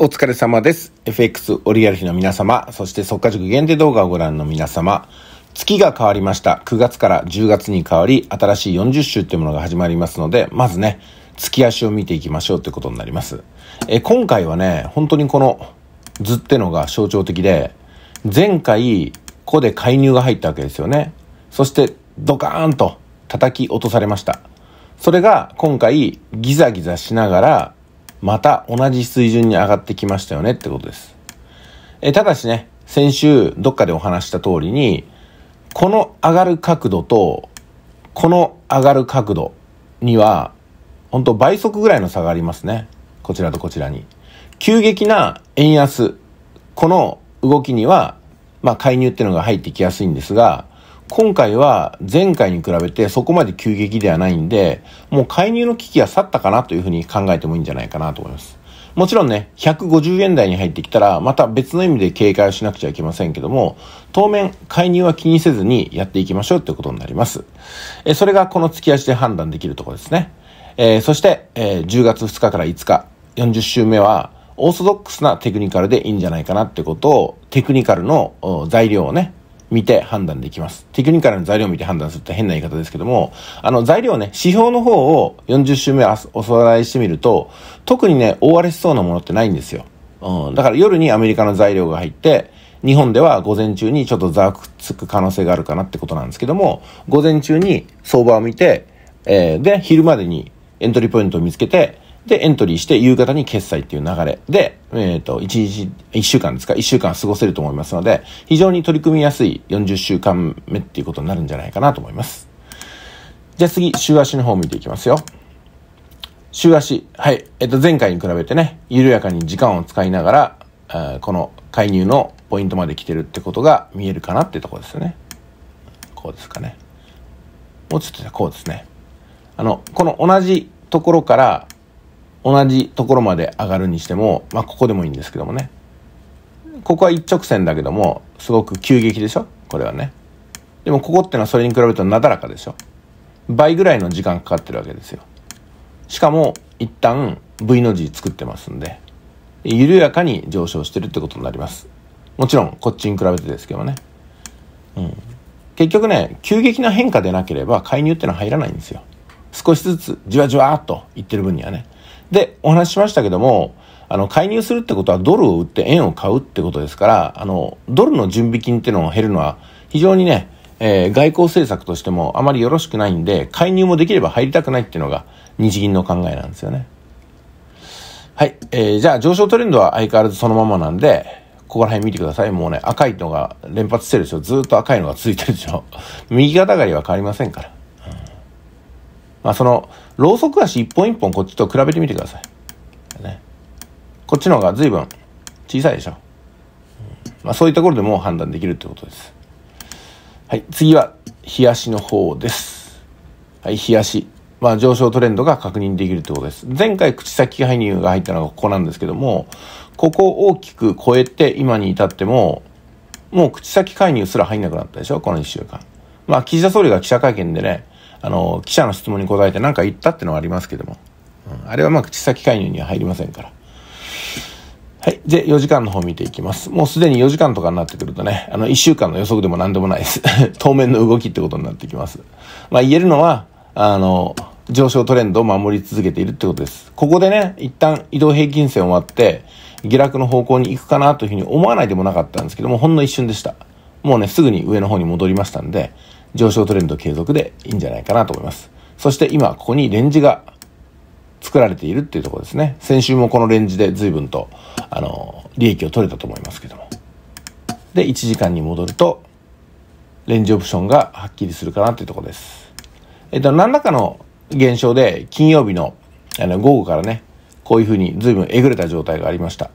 お疲れ様です。FX オリアル日の皆様、そして速稼塾限定動画をご覧の皆様、月が変わりました。9月から10月に変わり、新しい40週っていうものが始まりますので、まずね、月足を見ていきましょうということになります。え、今回はね、本当にこの図ってのが象徴的で、前回、ここで介入が入ったわけですよね。そして、ドカーンと叩き落とされました。それが今回ギザギザしながらまた同じ水準に上がってきましたよねってことです。えただしね、先週どっかでお話した通りに、この上がる角度と、この上がる角度には、本当倍速ぐらいの差がありますね。こちらとこちらに。急激な円安、この動きには、まあ介入っていうのが入ってきやすいんですが、今回は前回に比べてそこまで急激ではないんで、もう介入の危機は去ったかなというふうに考えてもいいんじゃないかなと思います。もちろんね、150円台に入ってきたら、また別の意味で警戒をしなくちゃいけませんけども、当面、介入は気にせずにやっていきましょうということになります。えそれがこの月足で判断できるところですね。えー、そして、えー、10月2日から5日、40週目は、オーソドックスなテクニカルでいいんじゃないかなってことを、テクニカルの材料をね、見て判断できます。テクニカルの材料を見て判断するって変な言い方ですけども、あの材料ね、指標の方を40週目おさらいしてみると、特にね、大荒れしそうなものってないんですよ。うん。だから夜にアメリカの材料が入って、日本では午前中にちょっとざわつく可能性があるかなってことなんですけども、午前中に相場を見て、えー、で、昼までにエントリーポイントを見つけて、で、エントリーして夕方に決済っていう流れで、えっ、ー、と、1日、1週間ですか ?1 週間過ごせると思いますので、非常に取り組みやすい40週間目っていうことになるんじゃないかなと思います。じゃあ次、週足の方を見ていきますよ。週足。はい。えっ、ー、と、前回に比べてね、緩やかに時間を使いながら、えー、この介入のポイントまで来てるってことが見えるかなってとこですよね。こうですかね。もうちょっとこうですね。あの、この同じところから同じところまで上がるにしても、まあ、ここでもいいんですけどもね。ここは一直線だけども、すごく急激でしょ？これはね。でもここってのはそれに比べるとなだらかでしょ？倍ぐらいの時間かかってるわけですよ。しかも、一旦 V の字作ってますんで、緩やかに上昇してるってことになります。もちろん、こっちに比べてですけどね。うん。結局ね、急激な変化でなければ介入ってのは入らないんですよ。少しずつじわじわっと言ってる分にはね。で、お話ししましたけども、あの、介入するってことはドルを売って円を買うってことですから、あの、ドルの準備金っていうのを減るのは非常にね、えー、外交政策としてもあまりよろしくないんで、介入もできれば入りたくないっていうのが日銀の考えなんですよね。はい。えー、じゃあ上昇トレンドは相変わらずそのままなんで、ここら辺見てください。もうね、赤いのが連発してるでしょ。ずっと赤いのが続いてるでしょ。右肩上がりは変わりませんから。まあその、ローソク足一本一本こっちと比べてみてください。ね。こっちの方が随分小さいでしょ。まあそういったところでもう判断できるってことです。はい。次は、冷やしの方です。はい、冷やし。まあ上昇トレンドが確認できるってことです。前回口先介入が入ったのがここなんですけども、ここを大きく超えて今に至っても、もう口先介入すら入んなくなったでしょこの1週間。まあ岸田総理が記者会見でね、あの、記者の質問に答えて何か言ったってのはありますけども。うん、あれはまあ口先介入には入りませんから。はい。で、4時間の方見ていきます。もうすでに4時間とかになってくるとね、あの、1週間の予測でも何でもないです。当面の動きってことになってきます。まあ言えるのは、あの、上昇トレンドを守り続けているってことです。ここでね、一旦移動平均線を割って、下落の方向に行くかなというふうに思わないでもなかったんですけども、ほんの一瞬でした。もうね、すぐに上の方に戻りましたんで、上昇トレンド継続でいいんじゃないかなと思います。そして今、ここにレンジが作られているっていうところですね。先週もこのレンジで随分と、あの、利益を取れたと思いますけども。で、1時間に戻ると、レンジオプションがはっきりするかなっていうところです。えっと、何らかの現象で、金曜日のあの午後からね、こういうふうに随分えぐれた状態がありました。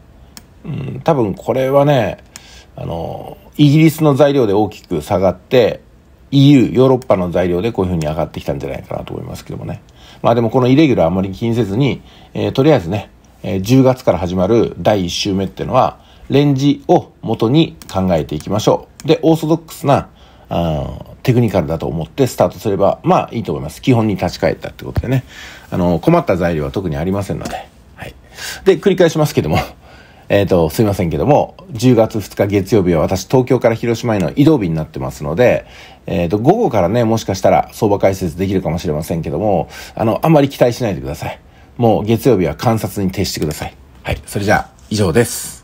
うん、多分これはね、あの、イギリスの材料で大きく下がって、EU、ヨーロッパの材料でこういうふうに上がってきたんじゃないかなと思いますけどもね。まあでもこのイレギュラーあまり気にせずに、えー、とりあえずね、えー、10月から始まる第1週目っていうのは、レンジを元に考えていきましょう。で、オーソドックスな、あテクニカルだと思ってスタートすれば、まあいいと思います。基本に立ち返ったってことでね。あの、困った材料は特にありませんので。はい。で、繰り返しますけども、えっ、ー、と、すいませんけども、10月2日月曜日は私東京から広島への移動日になってますので、えっ、ー、と、午後からね、もしかしたら相場解説できるかもしれませんけども、あの、あんまり期待しないでください。もう月曜日は観察に徹してください。はい。それじゃあ、以上です。